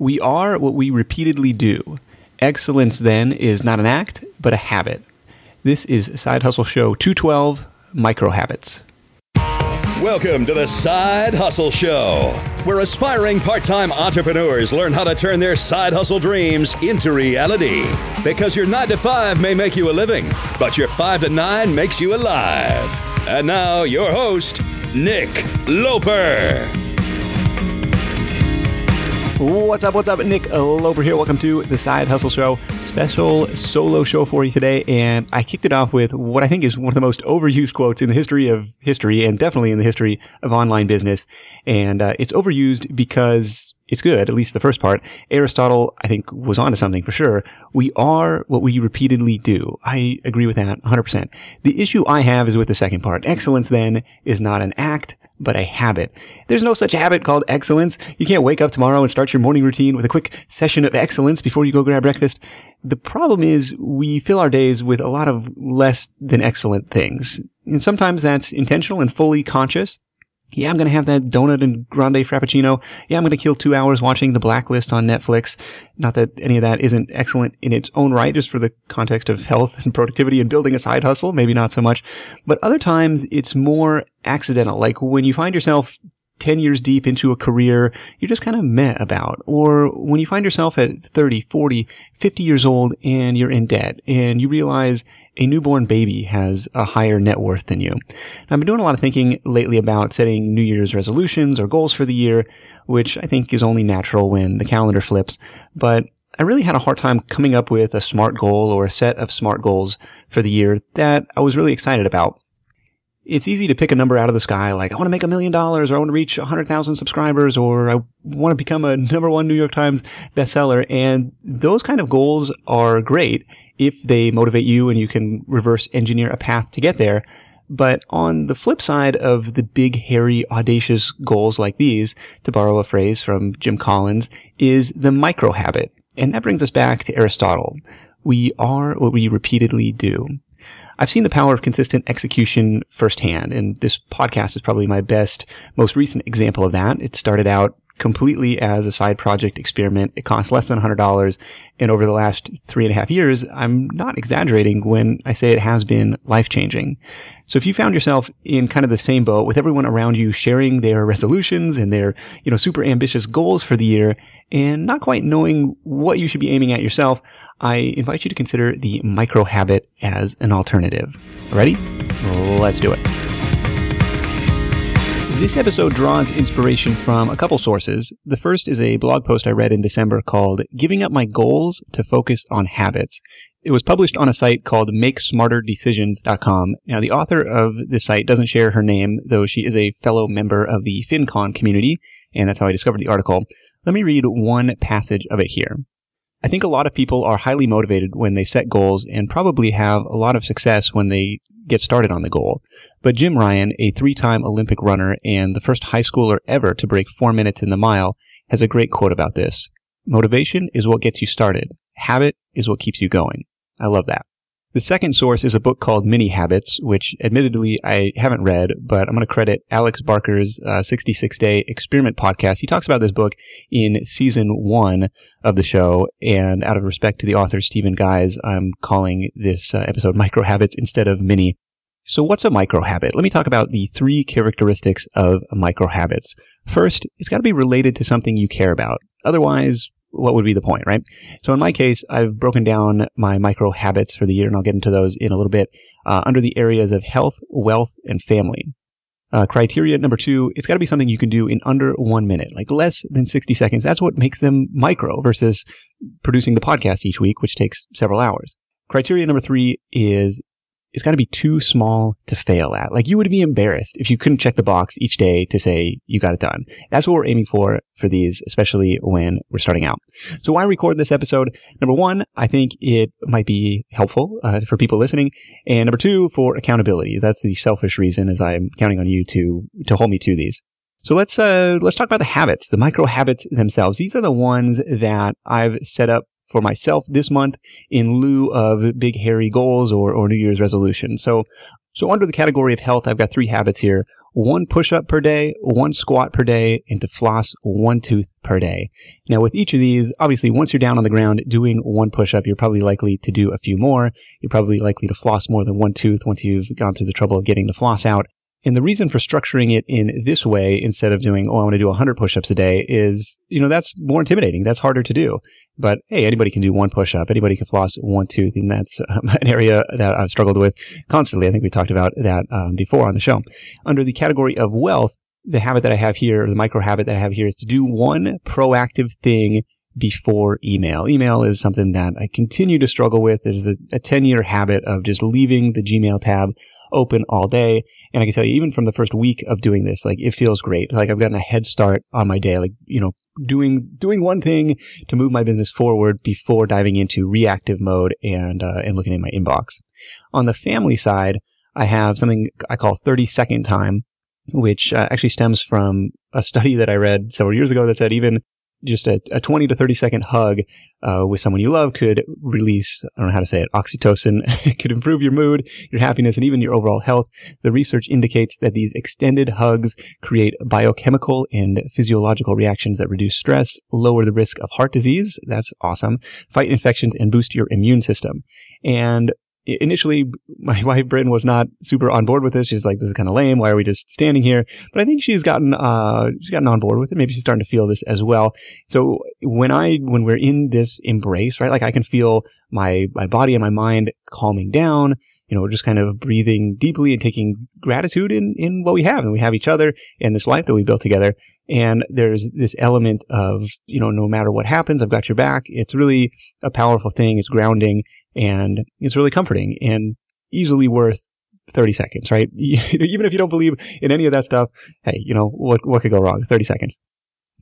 We are what we repeatedly do. Excellence, then, is not an act, but a habit. This is Side Hustle Show 212 Micro Habits. Welcome to the Side Hustle Show, where aspiring part time entrepreneurs learn how to turn their side hustle dreams into reality. Because your 9 to 5 may make you a living, but your 5 to 9 makes you alive. And now, your host, Nick Loper. What's up? What's up? Nick Loper here. Welcome to the Side Hustle Show. Special solo show for you today. And I kicked it off with what I think is one of the most overused quotes in the history of history and definitely in the history of online business. And uh, it's overused because it's good, at least the first part. Aristotle, I think, was onto something for sure. We are what we repeatedly do. I agree with that 100%. The issue I have is with the second part. Excellence then is not an act, but a habit. There's no such habit called excellence. You can't wake up tomorrow and start your morning routine with a quick session of excellence before you go grab breakfast. The problem is we fill our days with a lot of less than excellent things. And sometimes that's intentional and fully conscious. Yeah, I'm going to have that donut and grande frappuccino. Yeah, I'm going to kill two hours watching The Blacklist on Netflix. Not that any of that isn't excellent in its own right, just for the context of health and productivity and building a side hustle. Maybe not so much. But other times it's more accidental. Like when you find yourself 10 years deep into a career you're just kind of meh about. Or when you find yourself at 30, 40, 50 years old and you're in debt and you realize a newborn baby has a higher net worth than you. Now, I've been doing a lot of thinking lately about setting New Year's resolutions or goals for the year, which I think is only natural when the calendar flips. But I really had a hard time coming up with a smart goal or a set of smart goals for the year that I was really excited about it's easy to pick a number out of the sky, like I want to make a million dollars, or I want to reach 100,000 subscribers, or I want to become a number one New York Times bestseller. And those kind of goals are great if they motivate you and you can reverse engineer a path to get there. But on the flip side of the big, hairy, audacious goals like these, to borrow a phrase from Jim Collins, is the micro habit. And that brings us back to Aristotle. We are what we repeatedly do. I've seen the power of consistent execution firsthand, and this podcast is probably my best, most recent example of that. It started out completely as a side project experiment. It costs less than $100. And over the last three and a half years, I'm not exaggerating when I say it has been life changing. So if you found yourself in kind of the same boat with everyone around you sharing their resolutions and their, you know, super ambitious goals for the year and not quite knowing what you should be aiming at yourself, I invite you to consider the micro habit as an alternative. Ready? Let's do it. This episode draws inspiration from a couple sources. The first is a blog post I read in December called Giving Up My Goals to Focus on Habits. It was published on a site called MakeSmarterDecisions.com. Now, the author of this site doesn't share her name, though she is a fellow member of the FinCon community, and that's how I discovered the article. Let me read one passage of it here. I think a lot of people are highly motivated when they set goals and probably have a lot of success when they get started on the goal. But Jim Ryun, a three-time Olympic runner and the first high schooler ever to break four minutes in the mile, has a great quote about this. Motivation is what gets you started. Habit is what keeps you going. I love that. The second source is a book called Mini Habits, which admittedly I haven't read, but I'm going to credit Alex Barker's uh, 66 Day Experiment podcast. He talks about this book in season one of the show, and out of respect to the author Stephen Guise, I'm calling this uh, episode Micro Habits instead of Mini. So what's a micro habit? Let me talk about the three characteristics of micro habits. First, it's got to be related to something you care about. Otherwise, what would be the point, right? So in my case, I've broken down my micro habits for the year, and I'll get into those in a little bit, uh, under the areas of health, wealth, and family. Uh, criteria number two, it's got to be something you can do in under one minute, like less than 60 seconds. That's what makes them micro versus producing the podcast each week, which takes several hours. Criteria number three is it's got to be too small to fail at. Like you would be embarrassed if you couldn't check the box each day to say you got it done. That's what we're aiming for for these, especially when we're starting out. So why record this episode? Number one, I think it might be helpful uh, for people listening, and number two, for accountability. That's the selfish reason, as I'm counting on you to to hold me to these. So let's uh, let's talk about the habits, the micro habits themselves. These are the ones that I've set up for myself this month in lieu of big hairy goals or, or New Year's resolutions. So So under the category of health, I've got three habits here. One push up per day, one squat per day, and to floss one tooth per day. Now with each of these, obviously once you're down on the ground doing one push up, you're probably likely to do a few more. You're probably likely to floss more than one tooth once you've gone through the trouble of getting the floss out. And the reason for structuring it in this way instead of doing, oh, I want to do 100 push-ups a day is, you know, that's more intimidating. That's harder to do. But hey, anybody can do one push-up. Anybody can floss one tooth. And that's um, an area that I've struggled with constantly. I think we talked about that um, before on the show. Under the category of wealth, the habit that I have here, the micro habit that I have here is to do one proactive thing before email. Email is something that I continue to struggle with. It is a, a 10 year habit of just leaving the Gmail tab open all day. And I can tell you, even from the first week of doing this, like it feels great. Like I've gotten a head start on my day, like, you know, doing, doing one thing to move my business forward before diving into reactive mode and, uh, and looking at my inbox. On the family side, I have something I call 30 second time, which uh, actually stems from a study that I read several years ago that said even just a, a 20 to 30 second hug uh, with someone you love could release, I don't know how to say it, oxytocin. it could improve your mood, your happiness, and even your overall health. The research indicates that these extended hugs create biochemical and physiological reactions that reduce stress, lower the risk of heart disease. That's awesome. Fight infections and boost your immune system. And initially my wife Britain was not super on board with this. She's like, "This is kind of lame. Why are we just standing here?" But I think she's gotten uh, she's gotten on board with it. Maybe she's starting to feel this as well. So when I when we're in this embrace, right, like I can feel my my body and my mind calming down. You know, just kind of breathing deeply and taking gratitude in in what we have, and we have each other and this life that we built together. And there's this element of you know, no matter what happens, I've got your back. It's really a powerful thing. It's grounding and it's really comforting and easily worth 30 seconds, right? Even if you don't believe in any of that stuff, hey, you know, what, what could go wrong? 30 seconds.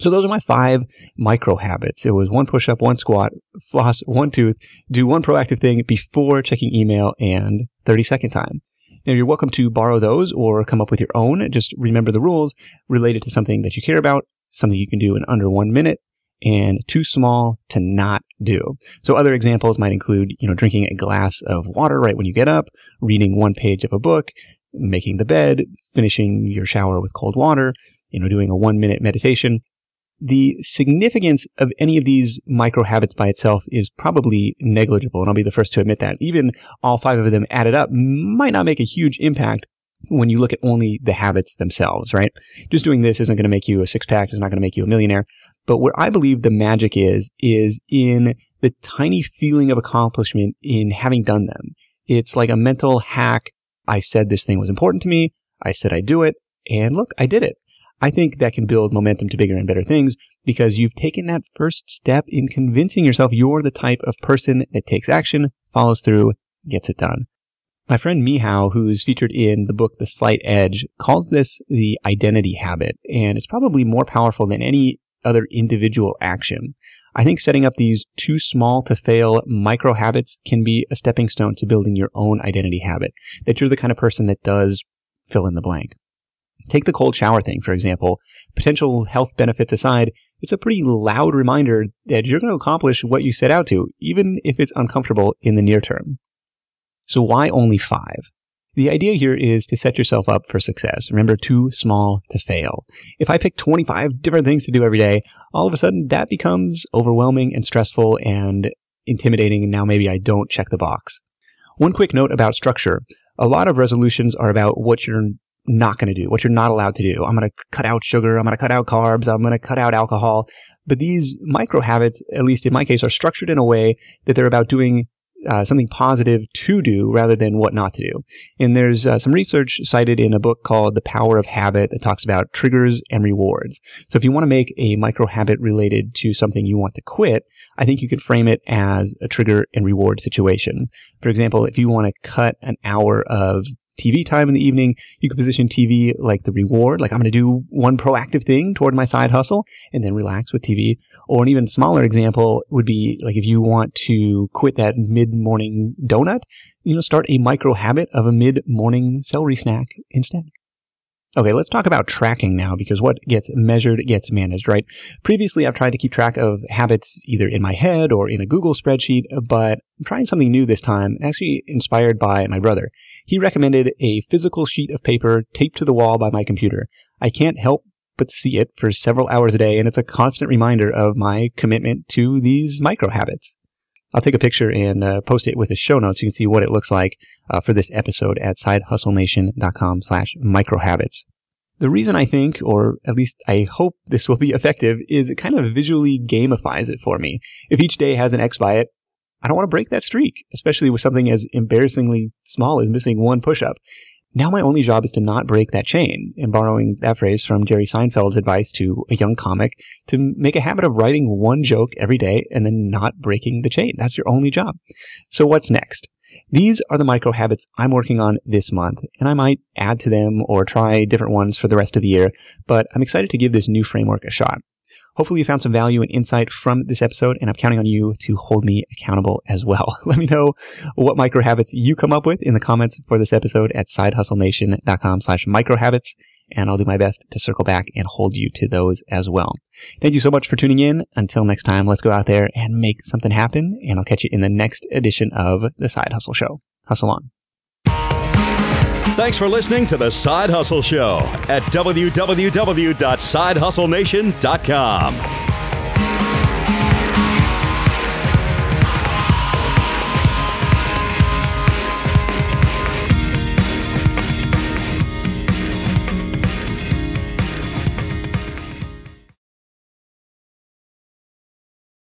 So those are my five micro habits. It was one push up, one squat, floss, one tooth, do one proactive thing before checking email and 30 second time. Now you're welcome to borrow those or come up with your own. Just remember the rules related to something that you care about, something you can do in under one minute, and too small to not do. So other examples might include, you know, drinking a glass of water right when you get up, reading one page of a book, making the bed, finishing your shower with cold water, you know, doing a one minute meditation. The significance of any of these micro habits by itself is probably negligible, and I'll be the first to admit that. Even all five of them added up might not make a huge impact when you look at only the habits themselves, right? Just doing this isn't going to make you a six pack. It's not going to make you a millionaire. But where I believe the magic is, is in the tiny feeling of accomplishment in having done them. It's like a mental hack. I said this thing was important to me. I said I do it. And look, I did it. I think that can build momentum to bigger and better things because you've taken that first step in convincing yourself you're the type of person that takes action, follows through, gets it done. My friend Mihao, who's featured in the book The Slight Edge, calls this the identity habit, and it's probably more powerful than any other individual action. I think setting up these too small to fail micro habits can be a stepping stone to building your own identity habit, that you're the kind of person that does fill in the blank. Take the cold shower thing, for example. Potential health benefits aside, it's a pretty loud reminder that you're going to accomplish what you set out to, even if it's uncomfortable in the near term. So why only five? The idea here is to set yourself up for success. Remember, too small to fail. If I pick 25 different things to do every day, all of a sudden that becomes overwhelming and stressful and intimidating, and now maybe I don't check the box. One quick note about structure. A lot of resolutions are about what you're not going to do, what you're not allowed to do. I'm going to cut out sugar. I'm going to cut out carbs. I'm going to cut out alcohol. But these micro habits, at least in my case, are structured in a way that they're about doing uh, something positive to do rather than what not to do. And there's uh, some research cited in a book called The Power of Habit that talks about triggers and rewards. So if you want to make a micro habit related to something you want to quit, I think you could frame it as a trigger and reward situation. For example, if you want to cut an hour of TV time in the evening, you could position TV like the reward, like I'm going to do one proactive thing toward my side hustle and then relax with TV. Or an even smaller example would be like if you want to quit that mid-morning donut, you know, start a micro habit of a mid-morning celery snack instead. Okay, let's talk about tracking now because what gets measured gets managed, right? Previously, I've tried to keep track of habits either in my head or in a Google spreadsheet, but I'm trying something new this time, actually inspired by my brother. He recommended a physical sheet of paper taped to the wall by my computer. I can't help but see it for several hours a day, and it's a constant reminder of my commitment to these micro habits. I'll take a picture and uh, post it with the show notes. You can see what it looks like uh, for this episode at sidehustlenation.com slash microhabits. The reason I think, or at least I hope this will be effective, is it kind of visually gamifies it for me. If each day has an X by it, I don't want to break that streak, especially with something as embarrassingly small as missing one push-up. Now my only job is to not break that chain. And borrowing that phrase from Jerry Seinfeld's advice to a young comic, to make a habit of writing one joke every day and then not breaking the chain. That's your only job. So what's next? These are the micro habits I'm working on this month, and I might add to them or try different ones for the rest of the year, but I'm excited to give this new framework a shot. Hopefully you found some value and insight from this episode, and I'm counting on you to hold me accountable as well. Let me know what micro habits you come up with in the comments for this episode at sidehustlenation.com slash microhabits, and I'll do my best to circle back and hold you to those as well. Thank you so much for tuning in. Until next time, let's go out there and make something happen, and I'll catch you in the next edition of The Side Hustle Show. Hustle on. Thanks for listening to The Side Hustle Show at www.sidehustlenation.com.